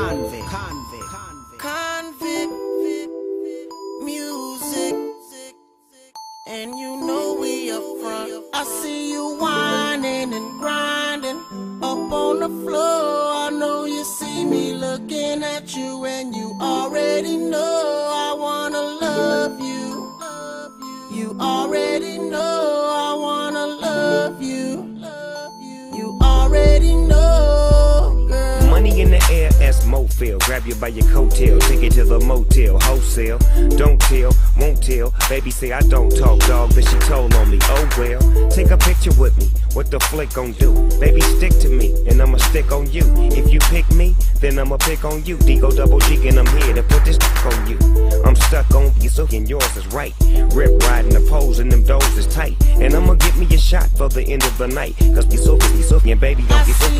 convict, convict, Convict music, and you know we up front. I see you whining and grinding up on the floor. As Mofil. Grab you by your coattail, take it to the motel, wholesale. Don't tell, won't tell. Baby say I don't talk, dog, but she told on me. Oh well, take a picture with me. What the flick gon' do? Baby, stick to me, and I'ma stick on you. If you pick me, then I'ma pick on you. D-O double G, and I'm here to put this on you. I'm stuck on you, so and yours is right. Rip riding the poles, and them doors is tight. And I'ma get me a shot for the end of the night. Cause be so, be so, and baby, don't get so see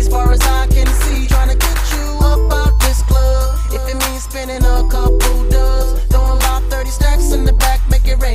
tease, far as I can see. Trying to get you up out this club. If it means spending a couple dubs, throwing about 30 stacks in the back, make it rain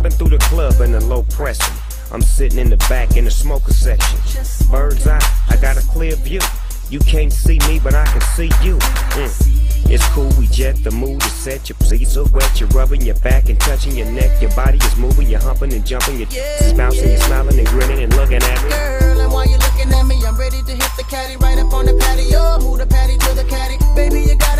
Bobbing through the club in the low pressing. I'm sitting in the back in the smoker section. Bird's eye, I got a clear view. You can't see me, but I can see you. Mm. It's cool, we jet the mood is set. Your pleats are wet, you're rubbing your back and touching your neck. Your body is moving, you're humping and jumping, you're yeah, yeah. you're smiling and grinning and looking at me. Girl, and while you're looking at me, I'm ready to hit the caddy right up on the patio. Move the patty to the caddy, baby, you got